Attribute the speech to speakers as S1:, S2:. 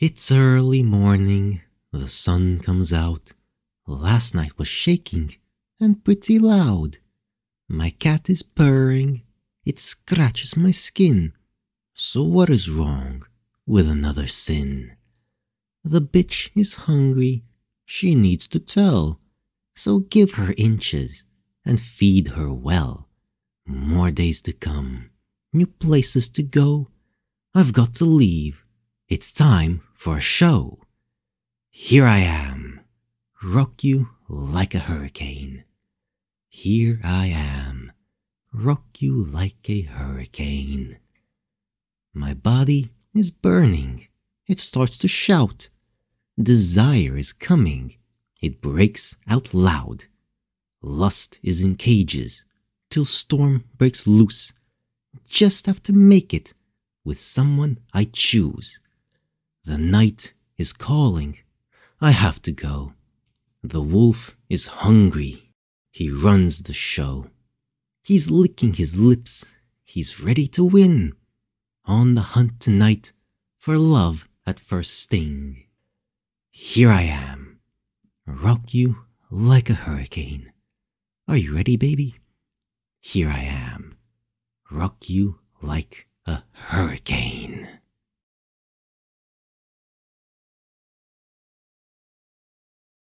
S1: It's early morning, the sun comes out. Last night was shaking and pretty loud. My cat is purring, it scratches my skin. So what is wrong with another sin? The bitch is hungry, she needs to tell. So give her inches and feed her well. More days to come, new places to go. I've got to leave, it's time for a show. Here I am, rock you like a hurricane. Here I am, rock you like a hurricane. My body is burning, it starts to shout. Desire is coming, it breaks out loud. Lust is in cages till storm breaks loose. Just have to make it with someone I choose. The night is calling, I have to go. The wolf is hungry, he runs the show. He's licking his lips, he's ready to win. On the hunt tonight for love at first sting. Here I am, rock you like a hurricane. Are you ready, baby? Here I am, rock you like a hurricane.